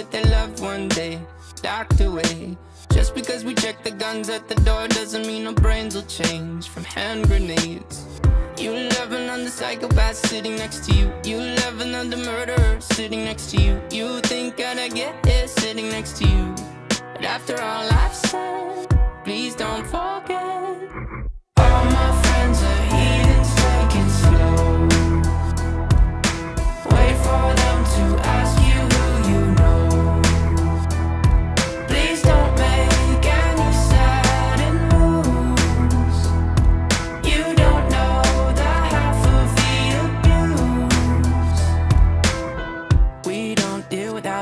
that they loved one day, locked away. Just because we check the guns at the door doesn't mean our brains will change from hand grenades. You love another psychopath sitting next to you. You love another murderer sitting next to you. You think I'd get here sitting next to you. But after all I've said, please don't forget.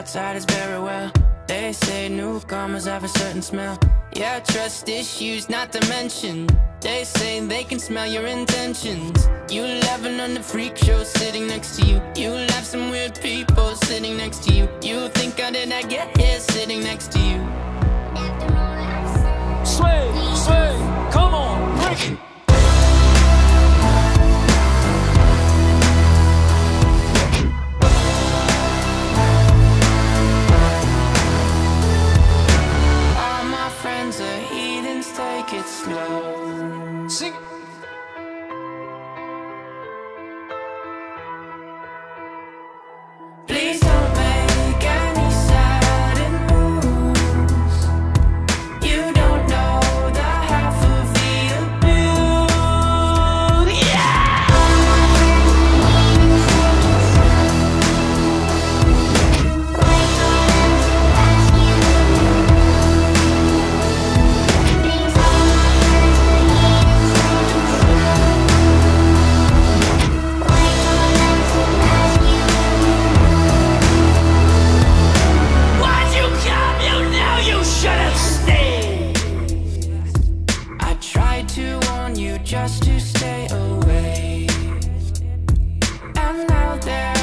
outside is very well. They say newcomers have a certain smell. Yeah, trust issues not to mention. They say they can smell your intentions. You laughing on the freak show sitting next to you. You laugh some weird people sitting next to you. You think I did not get here sitting next to you? Sway, sway, come on, break it. take it slow. Sing. tried to warn you just to stay away. And now there